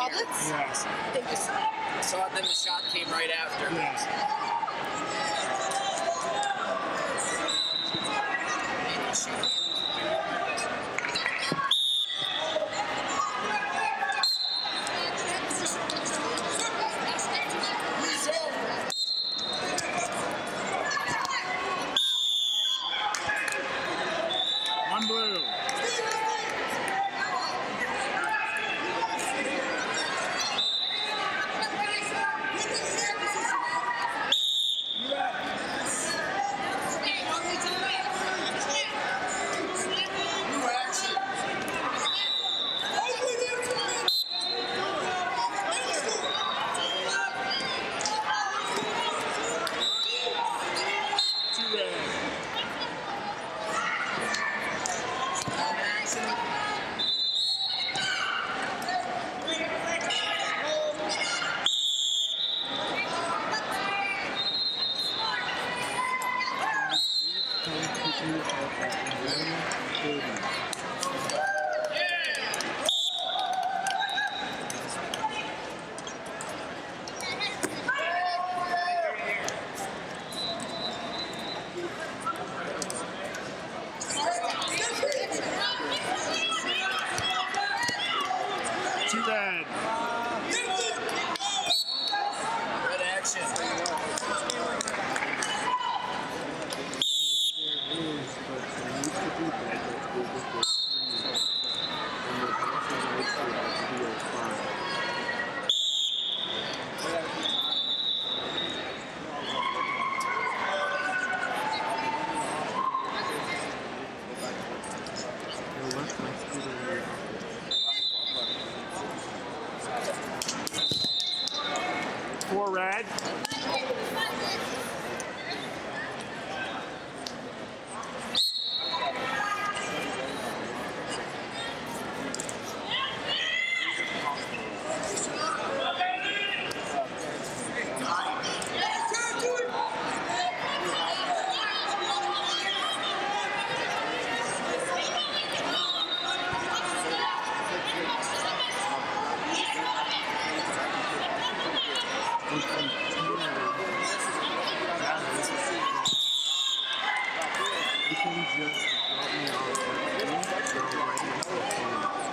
Goblets? Yes. Thank you so much. So then the shot came right after. Yes. Two red. Red action. Four red. Thank you.